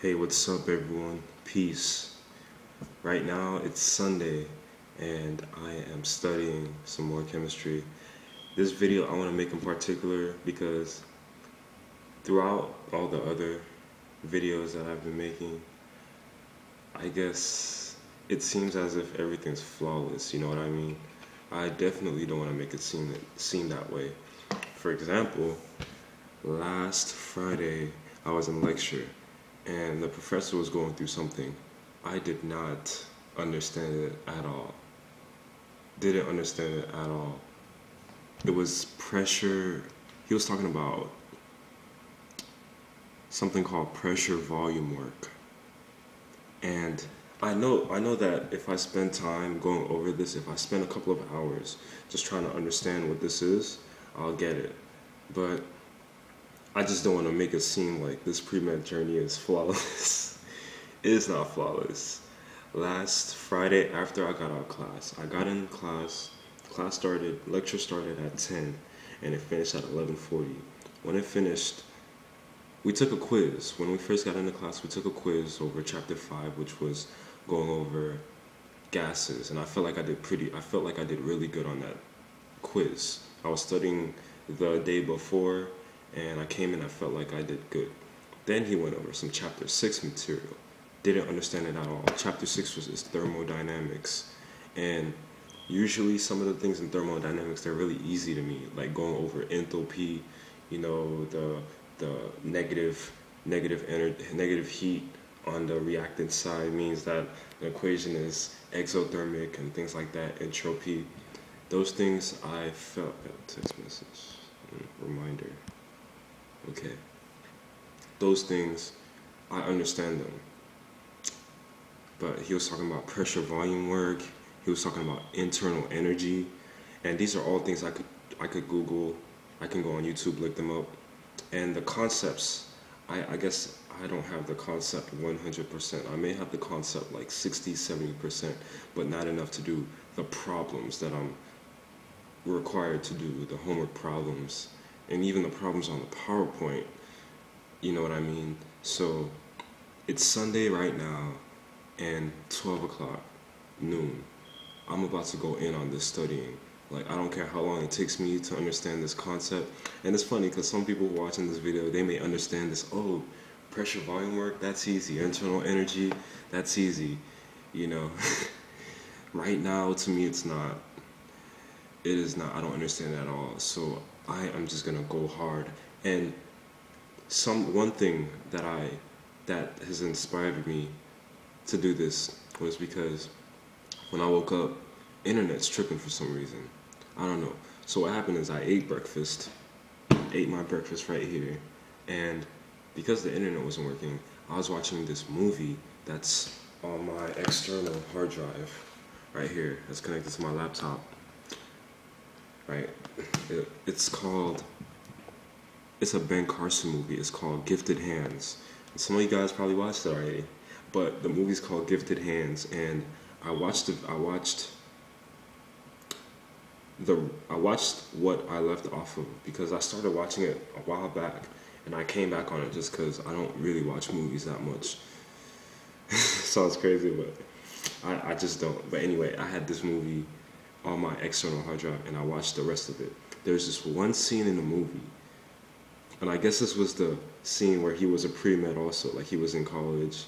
Hey, what's up, everyone? Peace. Right now, it's Sunday, and I am studying some more chemistry. This video I want to make in particular because throughout all the other videos that I've been making, I guess it seems as if everything's flawless, you know what I mean? I definitely don't want to make it seem, seem that way. For example, last Friday, I was in lecture and the professor was going through something. I did not understand it at all. Didn't understand it at all. It was pressure. He was talking about something called pressure volume work. And I know I know that if I spend time going over this, if I spend a couple of hours just trying to understand what this is, I'll get it. But I just don't want to make it seem like this pre-med journey is flawless. it is not flawless. Last Friday after I got out of class, I got in class, class started, lecture started at 10 and it finished at 11:40. When it finished, we took a quiz. When we first got into class, we took a quiz over chapter 5 which was going over gases and I felt like I did pretty I felt like I did really good on that quiz. I was studying the day before and I came in, I felt like I did good. Then he went over some chapter 6 material. Didn't understand it at all. Chapter 6 was is thermodynamics. And usually some of the things in thermodynamics, they're really easy to me, like going over enthalpy, you know, the, the negative, negative, ener- negative heat on the reactant side means that the equation is exothermic and things like that, entropy. Those things I felt, text message, mm, reminder. Okay. Those things, I understand them. But he was talking about pressure volume work. He was talking about internal energy. And these are all things I could I could Google. I can go on YouTube, look them up. And the concepts, I, I guess I don't have the concept 100%. I may have the concept like 60, 70%, but not enough to do the problems that I'm required to do, the homework problems and even the problems on the PowerPoint. You know what I mean? So it's Sunday right now and 12 o'clock, noon. I'm about to go in on this studying. Like, I don't care how long it takes me to understand this concept. And it's funny because some people watching this video, they may understand this. Oh, pressure volume work, that's easy. Internal energy, that's easy. You know, right now, to me, it's not. It is not. I don't understand at all. So I am just gonna go hard. And some one thing that I that has inspired me to do this was because when I woke up, internet's tripping for some reason. I don't know. So what happened is I ate breakfast, ate my breakfast right here, and because the internet wasn't working, I was watching this movie that's on my external hard drive right here that's connected to my laptop right? It, it's called, it's a Ben Carson movie. It's called Gifted Hands. And some of you guys probably watched it already, but the movie's called Gifted Hands, and I watched it. I watched the I watched what I left off of because I started watching it a while back, and I came back on it just because I don't really watch movies that much. Sounds crazy, but I, I just don't. But anyway, I had this movie on my external hard drive and I watched the rest of it. There's this one scene in the movie, and I guess this was the scene where he was a pre med also, like he was in college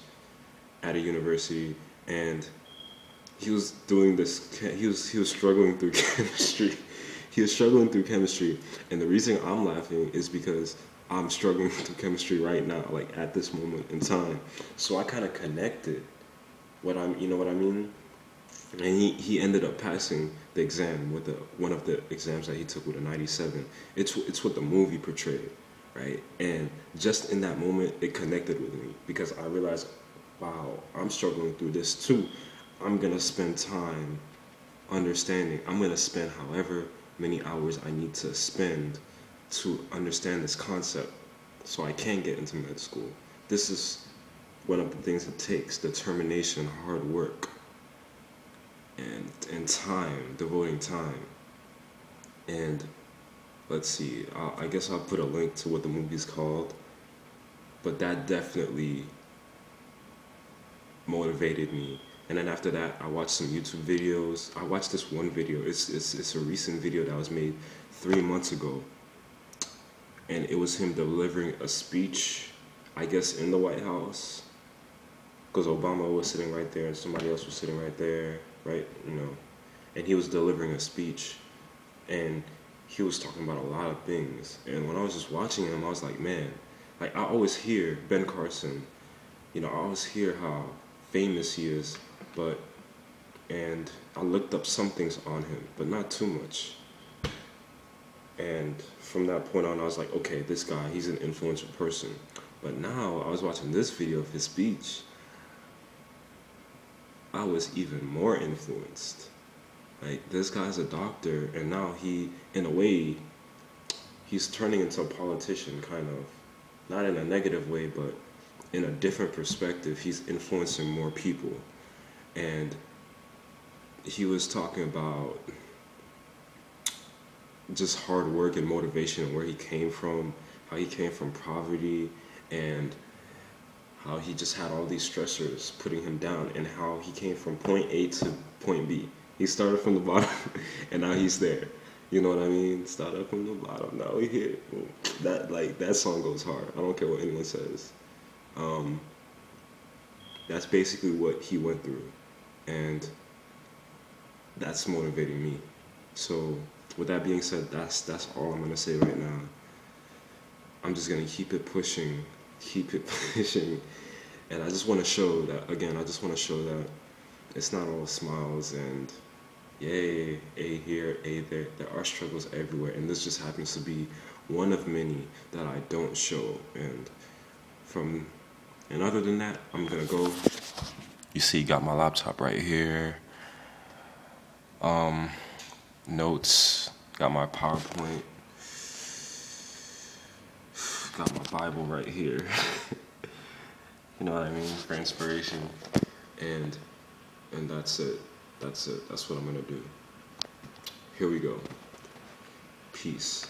at a university and he was doing this he was he was struggling through chemistry. He was struggling through chemistry and the reason i'm laughing is because i'm struggling through chemistry right now like at this moment in time. So i kind of connected what i'm you know what i mean? And he, he ended up passing the exam with the one of the exams that he took with a 97 it's it's what the movie portrayed right? And just in that moment it connected with me because i realized wow i'm struggling through this too. I'm gonna spend time understanding. I'm gonna spend however many hours i need to spend to understand this concept so i can get into med school. This is one of the things it takes determination hard work and and time, devoting time. And let's see, I guess I'll put a link to what the movie's called. But that definitely motivated me. And then after that, I watched some YouTube videos. I watched this one video. It's it's it's a recent video that was made three months ago, and it was him delivering a speech, I guess, in the White House, because Obama was sitting right there and somebody else was sitting right there, right, you know, and he was delivering a speech, and he was talking about a lot of things. And when I was just watching him, I was like, man, like I always hear Ben Carson, you know, I always hear how famous he is, but and I looked up some things on him, but not too much. And from that point on, I was like, okay, this guy, he's an influential person. But now I was watching this video of his speech. I was even more influenced. Like this guy's a doctor, and now he, in a way, he's turning into a politician, kind of, not in a negative way, but in a different perspective. He's influencing more people, and he was talking about just hard work and motivation and where he came from, how he came from poverty, and how he just had all these stressors putting him down, and how he came from point A to point B he started from the bottom, and now he's there. You know what I mean? Started from the bottom, now we here. That like that song goes hard. I don't care what anyone says. Um, that's basically what he went through, and that's motivating me. So, with that being said, that's that's all I'm gonna say right now. I'm just gonna keep it pushing, keep it pushing, and I just want to show that again. I just want to show that it's not all smiles and yay, A here, A there. There are struggles everywhere, and this just happens to be one of many that I don't show. And from, and other than that, I'm gonna go. You see, got my laptop right here. Um, notes, got my PowerPoint, got my Bible right here. you know what I mean for inspiration, and and that's it. That's it. That's what I'm to do. Here we go. Peace.